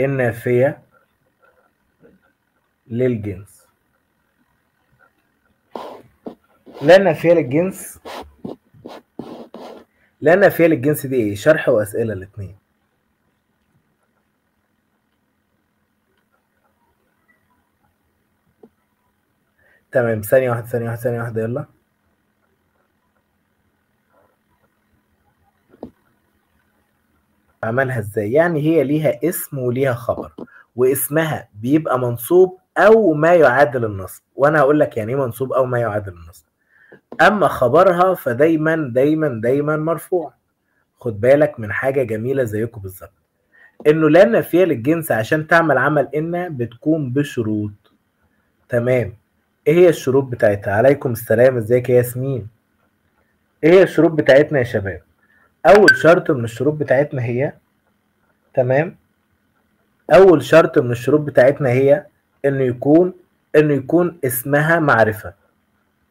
النافية للجنس. لا نافية للجنس. لا نافية للجنس دي إيه؟ شرح وأسئلة الاتنين. تمام ثانية واحدة ثانية واحدة ثانية واحدة يلا. عملها إزاي؟ يعني هي ليها اسم وليها خبر واسمها بيبقى منصوب أو ما يعادل النصب. وأنا هقول لك يعني إيه منصوب أو ما يعادل النصب. أما خبرها فدايما دايما دايما مرفوع. خد بالك من حاجة جميلة زيكم بالظبط. إنه لا نافيه للجنس عشان تعمل عمل إن بتكون بشروط. تمام. إيه هي الشروط بتاعتها؟ عليكم السلام إزيك يا ياسمين؟ إيه هي الشروط بتاعتنا يا شباب؟ أول شرط من الشروط بتاعتنا هي تمام؟ أول شرط من الشروط بتاعتنا هي إنه يكون إنه يكون اسمها معرفة.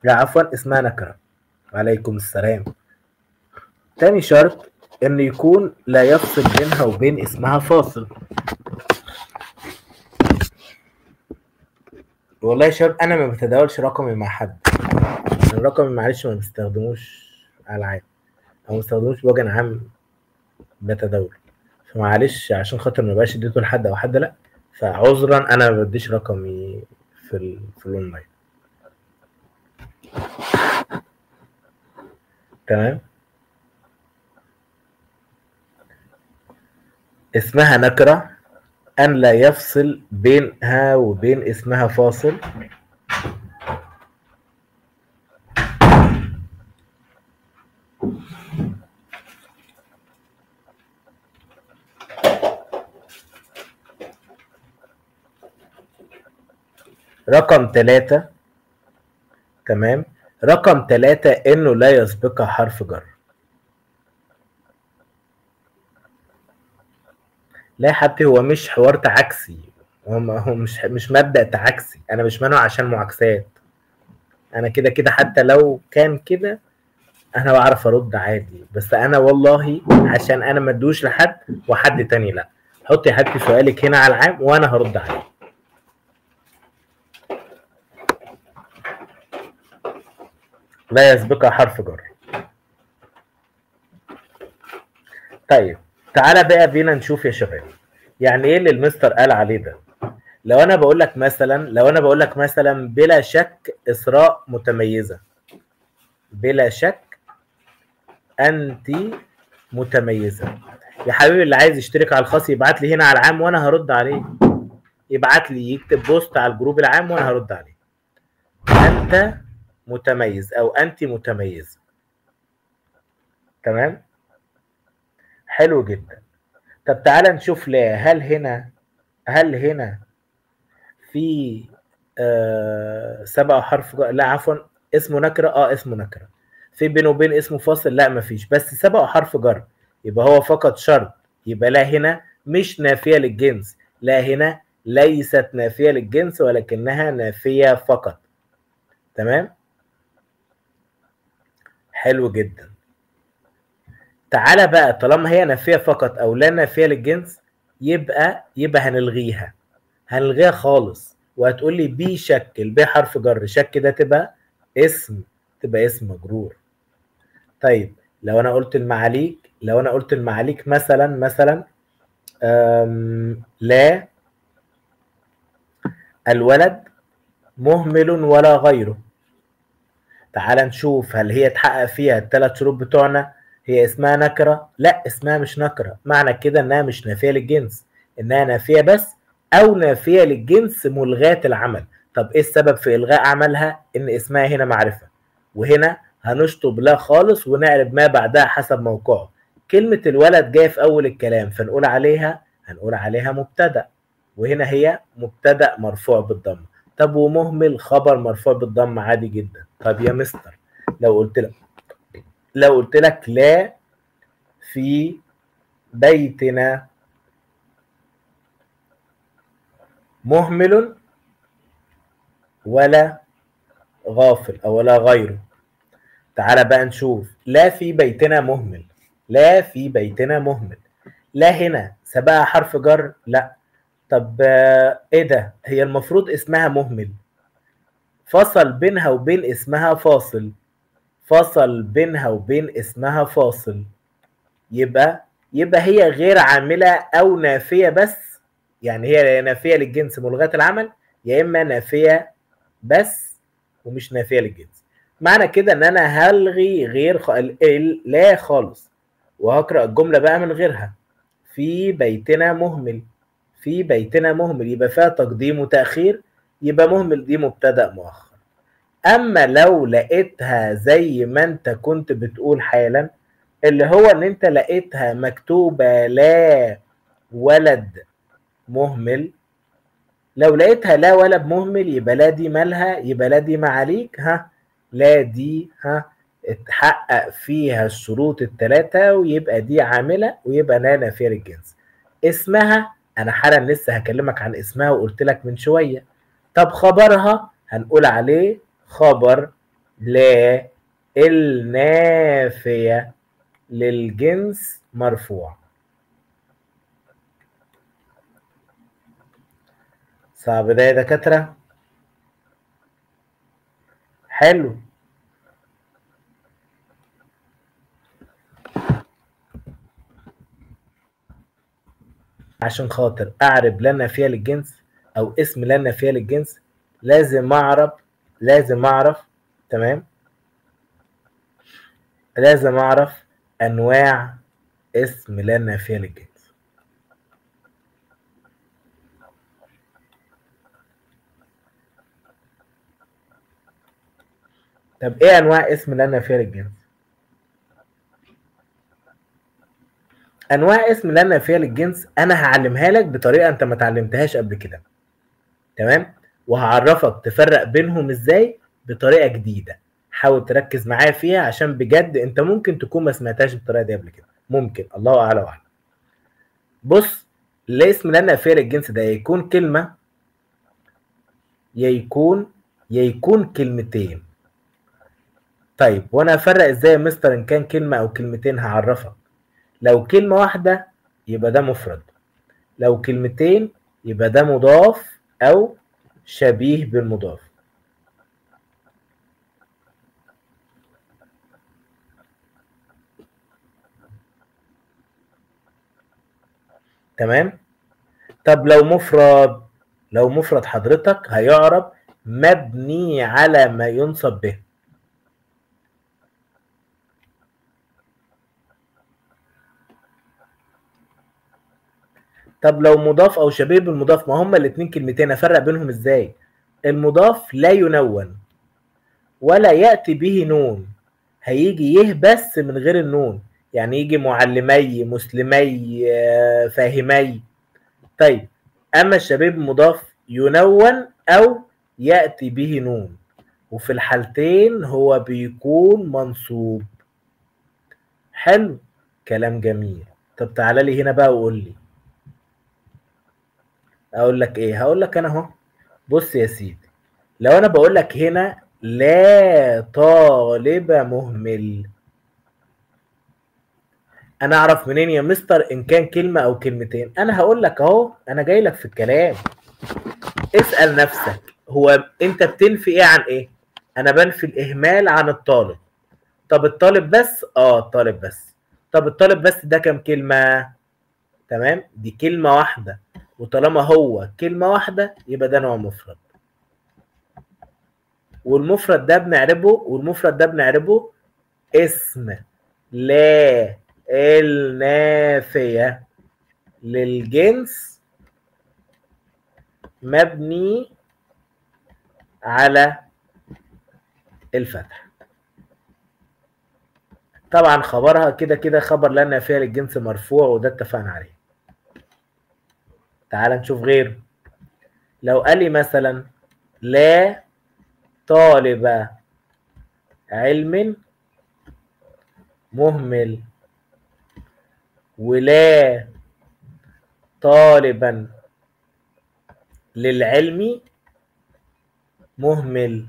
لا عفوا اسمها نكرة. عليكم السلام. تاني شرط إنه يكون لا يفصل بينها وبين اسمها فاصل. والله يا شباب أنا ما بتداولش رقمي مع حد. الرقم معلش ما بستخدموش على العام أو ما بستخدموش بوجه عام بتداول فمعلش عشان خاطر ما بقاش اديته لحد أو حد لا. فعذرا أنا ما بديش رقمي في في الاونلاين تمام؟ اسمها نكرة أن لا يفصل بينها وبين اسمها فاصل. رقم ثلاثة تمام. رقم ثلاثة إنه لا يسبقها حرف جر. لا يا حبيبي هو مش حوار تعاكسي هو هو مش مش مبدأ تعاكسي أنا مش منوع عشان معاكسات. أنا كده كده حتى لو كان كده أنا بعرف أرد عادي بس أنا والله عشان أنا ما أدوش لحد وحد تاني لأ. حطي حبيبتي سؤالك هنا على العام وأنا هرد عليه لا يسبقها حرف جر. طيب تعالى بقى بينا نشوف يا شباب يعني إيه اللي المستر قال عليه ده؟ لو أنا بقول لك مثلا لو أنا بقول لك مثلا بلا شك إسراء متميزة. بلا شك انت متميزة. يا حبيبي اللي عايز يشترك على الخاص يبعت لي هنا على العام وأنا هرد عليه. يبعت لي يكتب بوست على الجروب العام وأنا هرد عليه. أنت متميز أو انت متميزه تمام؟ حلو جدا. طب تعالى نشوف لا هل هنا هل هنا في آه حرف. لا عفوا اسمه نكرة؟ آه اسمه نكرة. في بينه وبين اسمه فاصل؟ لا مفيش. بس سبق حرف جر. يبقى هو فقط شرط. يبقى لا هنا مش نافية للجنس. لا هنا ليست نافية للجنس ولكنها نافية فقط. تمام؟ حلو جدا. تعالى بقى طالما هي نافية فقط أو لا نافية للجنس يبقى يبقى هنلغيها. هنلغيها خالص. وهتقول لي بي شكل ب حرف جر. شك ده تبقى اسم تبقى اسم مجرور. طيب لو أنا قلت المعاليك لو أنا قلت المعاليك مثلا مثلا لا الولد مهمل ولا غيره. تعال نشوف هل هي تحقق فيها الثلاث شروط بتوعنا. هي اسمها نكرة؟ لا اسمها مش نكرة. معنى كده إنها مش نافية للجنس. إنها نافية بس أو نافية للجنس ملغاة العمل. طب إيه السبب في إلغاء عملها؟ إن اسمها هنا معرفة. وهنا هنشطب لا خالص ونعرب ما بعدها حسب موقعه. كلمة الولد جاية في أول الكلام فنقول عليها هنقول عليها مبتدأ. وهنا هي مبتدأ مرفوع بالضم. طب ومهمل خبر مرفوع بالضم عادي جدا. طب يا مستر لو قلت لك لو قلت لك لا في بيتنا مهمل ولا غافل أو ولا غيره. تعالى بقى نشوف. لا في بيتنا مهمل. لا في بيتنا مهمل. لا هنا. سبقها حرف جر؟ لا. طب آه، إيه ده؟ هي المفروض اسمها مهمل. فصل بينها وبين اسمها فاصل. فصل بينها وبين اسمها فاصل. يبقى يبقى هي غير عاملة أو نافية بس. يعني هي نافية للجنس ملغاة العمل يا إما نافية بس ومش نافية للجنس. معنى كده إن أنا هلغي غير خ... ال- لا خالص. وهقرأ الجملة بقى من غيرها. في بيتنا مهمل. في بيتنا مهمل. يبقى فيها تقديم وتأخير. يبقى مهمل. دي مبتدأ مؤخر أما لو لقيتها زي ما أنت كنت بتقول حالا اللي هو إن أنت لقيتها مكتوبة لا ولد مهمل لو لقيتها لا ولد مهمل يبقى لا دي مالها يبقى لا دي معاليك. ها؟ لا دي ها اتحقق فيها الشروط الثلاثة ويبقى دي عاملة ويبقى لا نافية للجنس. اسمها أنا حالا لسه هكلمك عن اسمها وقلت لك من شوية. طب خبرها هنقول عليه خبر لا النافية للجنس مرفوع. صعب ده يا دكاترة؟ حلو. عشان خاطر أعرب لا نافية للجنس أو اسم لا نافية للجنس لازم اعرف لازم أعرف تمام؟ لازم أعرف أنواع اسم لا نافية للجنس. طب إيه انواع اسم لا نافية للجنس؟ انواع اسم لا نافية للجنس أنا هعلمها لك بطريقة انت ما اتعلمتهاش قبل كده. تمام؟ وهعرفك تفرق بينهم إزاي بطريقة جديدة. حاول تركز معايا فيها عشان بجد انت ممكن تكون ما سمعتهاش بالطريقة دي قبل كده. ممكن. الله اعلى وأعلم. بص الاسم لا نافية للجنس ده يكون كلمة يا يكون يا يكون كلمتين. طيب وأنا افرق إزاي يا مستر ان كان كلمة أو كلمتين هعرفك؟ لو كلمة واحدة يبقى ده مفرد. لو كلمتين يبقى ده مضاف أو شبيه بالمضاف. تمام؟ طب لو مفرد لو مفرد حضرتك هيعرب مبني على ما ينصب به. طب لو مضاف أو شبيه بالمضاف ما هما الاتنين كلمتين أفرق بينهم إزاي؟ المضاف لا ينون ولا يأتي به نون هيجي يه بس من غير النون يعني يجي معلمي مسلمي آه، فاهمي. طيب أما الشبيه بالمضاف ينون أو يأتي به نون وفي الحالتين هو بيكون منصوب. حلو كلام جميل. طب تعالى لي هنا بقى وقول لي. أقول لك إيه؟ هقول لك أنا أهو. بص يا سيدي لو أنا بقول لك هنا لا طالب مهمل. أنا أعرف منين يا مستر إن كان كلمة أو كلمتين؟ أنا هقول لك أهو أنا جاي لك في الكلام. اسأل نفسك هو أنت بتنفي إيه عن إيه؟ أنا بنفي الإهمال عن الطالب. طب الطالب بس؟ آه الطالب بس. طب الطالب بس ده كام كلمة؟ تمام؟ دي كلمة واحدة. وطالما هو كلمة واحدة يبقى ده نوع مفرد. والمفرد ده بنعربه والمفرد ده بنعربه اسم لا النافية للجنس مبني على الفتح. طبعا خبرها كده كده خبر لا نافية للجنس مرفوع وده اتفقنا عليه. تعال نشوف غيره. لو قال لي مثلا لا طالب علم مهمل ولا طالبا للعلم مهمل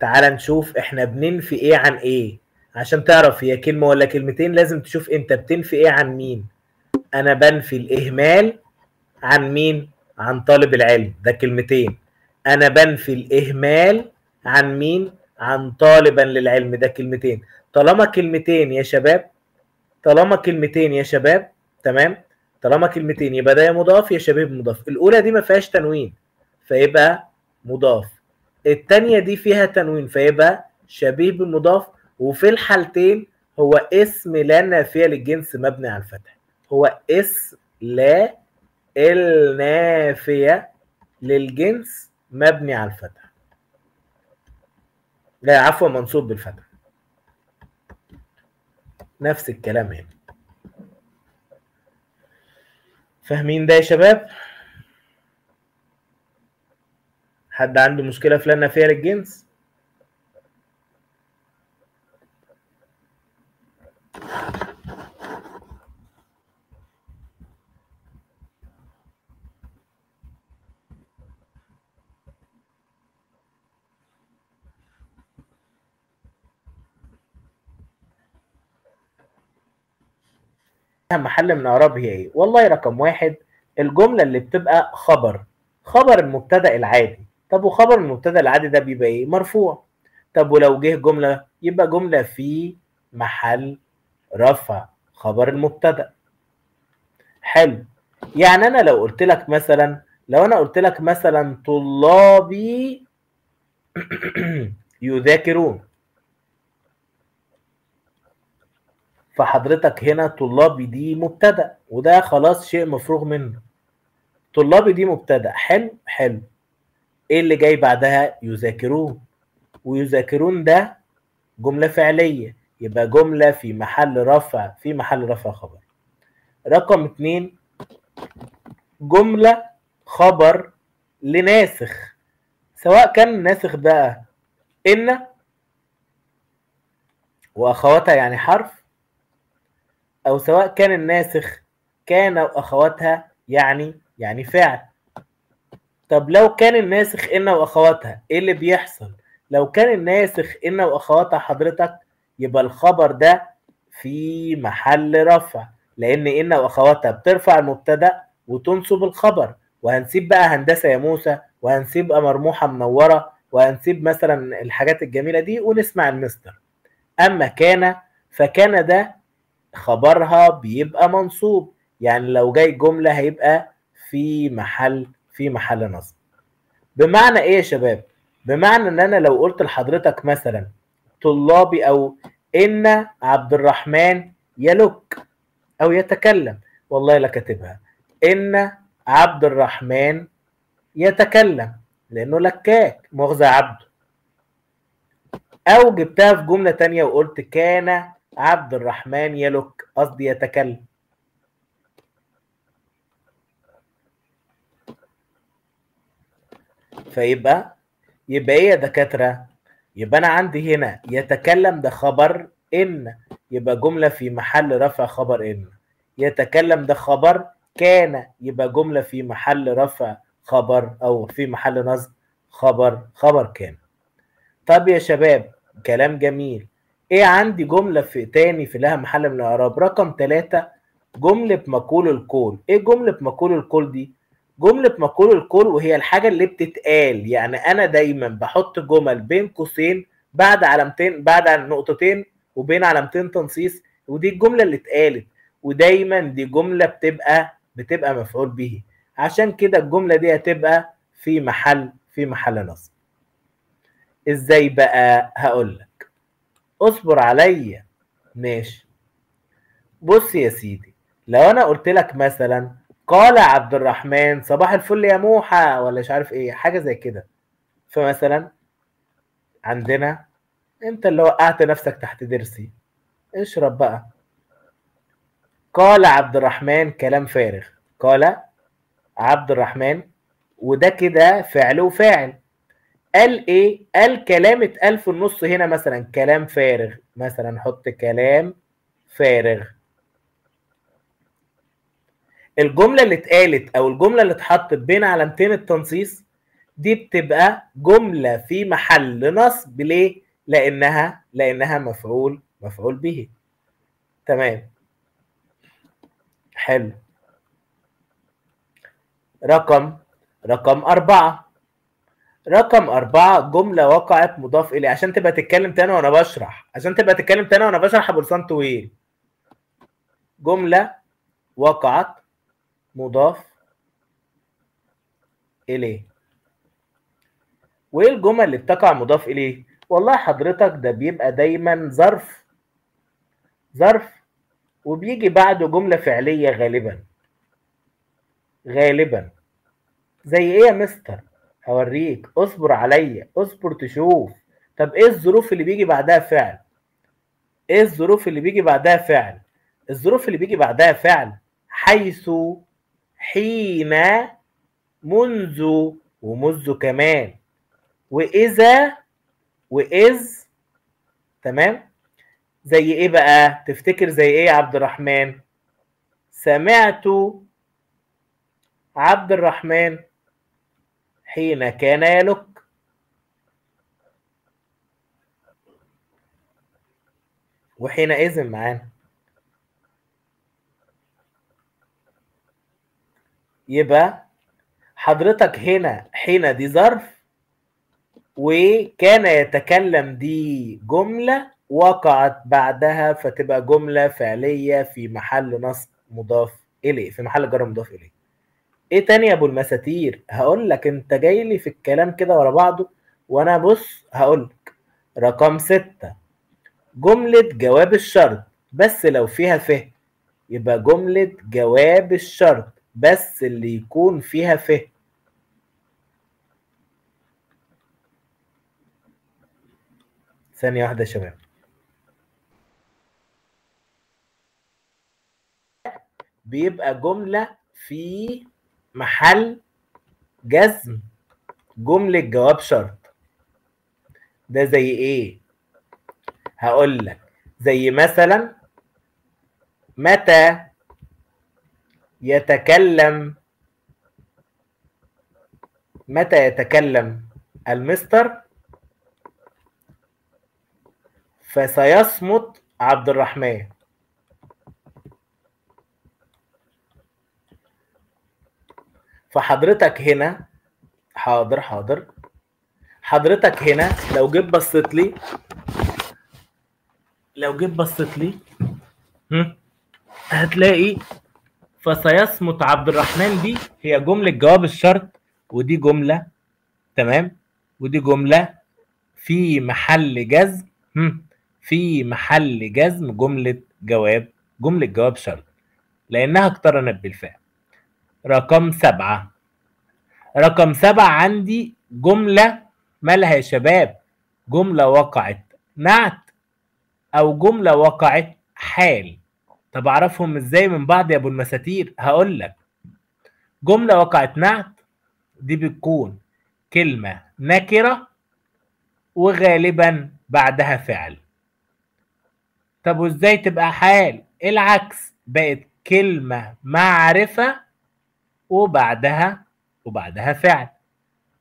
تعال نشوف إحنا بننفي إيه عن إيه. عشان تعرف هي كلمة ولا كلمتين لازم تشوف أنت بتنفي إيه عن مين. أنا بنفي الإهمال عن مين؟ عن طالب العلم ده كلمتين. أنا بنفي الإهمال عن مين؟ عن طالبا للعلم ده كلمتين. طالما كلمتين يا شباب طالما كلمتين يا شباب تمام؟ طالما كلمتين يبقى ده يا مضاف يا شبيه مضاف الأولى دي ما فيهاش تنوين فيبقى مضاف. التانية دي فيها تنوين فيبقى شبيه بالمضاف وفي الحالتين هو اسم لا نافية للجنس مبني على الفتح. هو اسم لا النافية للجنس مبني على الفتح لا عفوا منصوب بالفتح نفس الكلام هنا. فاهمين ده يا شباب؟ حد عنده مشكلة في لا نافية للجنس؟ محل من اعراب هي إيه؟ والله رقم واحد الجملة اللي بتبقى خبر خبر المبتدأ العادي. طب وخبر المبتدأ العادي ده بيبقى إيه؟ مرفوع. طب ولو جه جملة يبقى جملة في محل رفع خبر المبتدأ. حلو. يعني أنا لو قلت لك مثلا لو أنا قلت لك مثلا طلابي يذاكرون. فحضرتك هنا طلابي دي مبتدأ وده خلاص شيء مفروغ منه. طلابي دي مبتدأ حلو حلو. إيه اللي جاي بعدها؟ يذاكرون. ويذاكرون ده جملة فعلية. يبقى جملة في محل رفع في محل رفع خبر. رقم اتنين جملة خبر لناسخ. سواء كان الناسخ ده إن وأخواتها يعني حرف أو سواء كان الناسخ كان واخواتها يعني يعني فعل. طب لو كان الناسخ إن واخواتها إيه اللي بيحصل؟ لو كان الناسخ إن واخواتها حضرتك يبقى الخبر ده في محل رفع لأن إن واخواتها بترفع المبتدأ وتنصب الخبر. وهنسيب بقى هندسة يا موسى وهنسيب بقى مرموحة منورة وهنسيب مثلا الحاجات الجميلة دي ونسمع المستر. أما كان فكان ده خبرها بيبقى منصوب. يعني لو جاي جملة هيبقى في محل في محل نصب. بمعنى إيه يا شباب؟ بمعنى إن أنا لو قلت لحضرتك مثلا طلابي أو إن عبد الرحمن يلك أو يتكلم. والله لا كاتبها. إن عبد الرحمن يتكلم لأنه لكاك مؤاخذة عبده. أو جبتها في جملة تانية وقلت كان عبد الرحمن يلك قصدي يتكلم. فيبقى يبقى إيه يا دكاترة؟ يبقى أنا عندي هنا يتكلم ده خبر إن. يبقى جملة في محل رفع خبر إن. يتكلم ده خبر كان. يبقى جملة في محل رفع خبر أو في محل نصب خبر خبر كان. طب يا شباب كلام جميل. إيه عندي جملة في تاني في لها محل من الإعراب؟ رقم ثلاثة جملة مقول القول إيه جملة مقول القول دي؟ جملة مقول القول وهي الحاجة اللي بتتقال. يعني أنا دايما بحط جمل بين قوسين بعد علامتين بعد نقطتين وبين علامتين تنصيص ودي الجملة اللي اتقالت. ودايما دي جملة بتبقى بتبقى مفعول به. عشان كده الجملة دي هتبقى في محل في محل نصب. إزاي بقى؟ هقول لك. اصبر عليا. ماشي. بص يا سيدي لو أنا قلت لك مثلا قال عبد الرحمن صباح الفل يا موحى ولا مش عارف إيه حاجة زي كده. فمثلا عندنا انت اللي وقعت نفسك تحت ضرسي. اشرب بقى. قال عبد الرحمن كلام فارغ. قال عبد الرحمن وده كده فعل وفاعل. قال إيه؟ قال كلام اتقال في النص هنا مثلا كلام فارغ. مثلا حط كلام فارغ. الجملة اللي اتقالت أو الجملة اللي اتحطت بين علامتين التنصيص دي بتبقى جملة في محل نصب ليه؟ لأنها لأنها مفعول مفعول به. تمام. حلو. رقم رقم أربعة. رقم أربعة جملة وقعت مضاف إليه. عشان تبقى تتكلم تاني وأنا بشرح. عشان تبقى تتكلم تاني وأنا بشرح أبو لسان طويل. جملة وقعت مضاف إليه. وإيه الجمل اللي بتقع مضاف إليه؟ والله حضرتك ده بيبقى دايما ظرف ظرف وبيجي بعده جملة فعلية غالبا. غالبا. زي إيه يا مستر؟ هوريك اصبر عليا اصبر تشوف. طب إيه الظروف اللي بيجي بعدها فعل؟ إيه الظروف اللي بيجي بعدها فعل؟ الظروف اللي بيجي بعدها فعل حيث حين منذ ومنذ كمان. وإذا وإذ تمام؟ زي إيه بقى؟ تفتكر زي إيه يا عبد الرحمن؟ سمعت عبد الرحمن حين كان يلك. وحينئذ معانا. يبقى حضرتك هنا حين دي ظرف وكان يتكلم دي جملة وقعت بعدها فتبقى جملة فعلية في محل نصب مضاف إليه في محل جر مضاف إليه. إيه تاني يا أبو المساتير؟ هقول لك أنت جاي لي في الكلام كده ورا بعضه وأنا بص هقول لك. رقم ستة. جملة جواب الشرط بس لو فيها فهم يبقى جملة جواب الشرط بس اللي يكون فيها فهم ثانية واحدة يا شباب. بيبقى جملة في محل جزم. جملة جواب شرط. ده زي إيه؟ هقول لك. زي مثلا متى يتكلم متى يتكلم المستر؟ فسيصمت عبد الرحمن. فحضرتك هنا حاضر حاضر. حضرتك هنا لو جيت بصيت لي لو جيت بصيت لي هتلاقي فسيصمت عبد الرحمن دي هي جملة جواب الشرط ودي جملة تمام؟ ودي جملة في محل جزم في محل جزم جملة جواب جملة جواب شرط لأنها اقترنت بالفعل. رقم سبعة. رقم سبعة عندي جملة مالها يا شباب؟ جملة وقعت. نعت أو جملة وقعت حال. طب أعرفهم إزاي من بعض يا أبو المساتير؟ هقول لك. جملة وقعت نعت دي بتكون كلمة نكرة وغالبا بعدها فعل. طب وإزاي تبقى حال؟ العكس بقت كلمة معرفة وبعدها وبعدها فعل.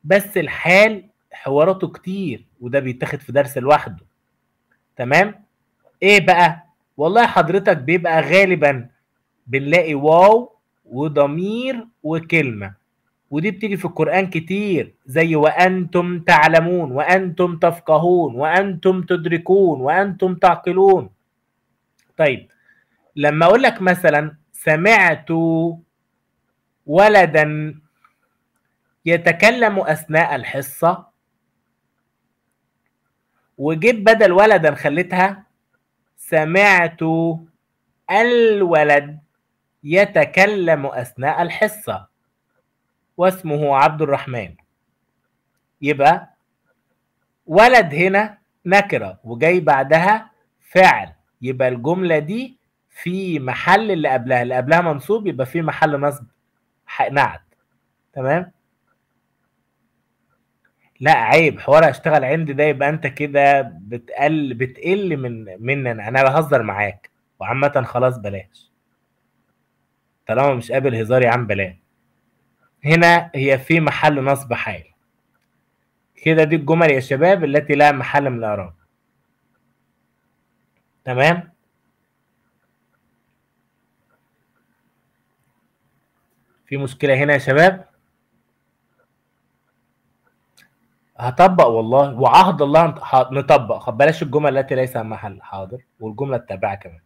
بس الحال حواراته كتير وده بيتاخد في درس لوحده. تمام؟ إيه بقى؟ والله حضرتك بيبقى غالبا بنلاقي واو وضمير وكلمة. ودي بتيجي في القرآن كتير زي وأنتم تعلمون وأنتم تفقهون وأنتم تدركون وأنتم تعقلون. طيب لما أقول لك مثلا سمعت ولدا يتكلم أثناء الحصة. وجيت بدل ولدا خليتها سمعت الولد يتكلم أثناء الحصة واسمه عبد الرحمن. يبقى ولد هنا نكرة وجاي بعدها فعل. يبقى الجملة دي في محل اللي قبلها اللي قبلها منصوب يبقى في محل نصب. نعت تمام؟ لا عيب حوار اشتغل عندي ده يبقى انت كده بتقل بتقل من مني أنا بهزر معاك. وعامة خلاص بلاش. طالما مش قابل هزار يا عم بلاش. هنا هي في محل نصب حال. كده دي الجمل يا شباب التي لا محل من الاعراب تمام؟ في مشكلة هنا يا شباب. هطبق والله وعهد الله نطبق. بلاش الجمل التي ليس محل. حاضر. والجملة التابعة كمان.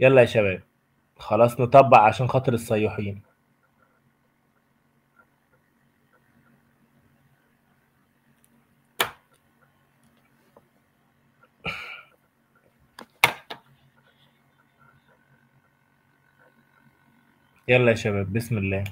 يلا يا شباب. خلاص نطبق عشان خاطر الصيحين يلا يا شباب بسم الله.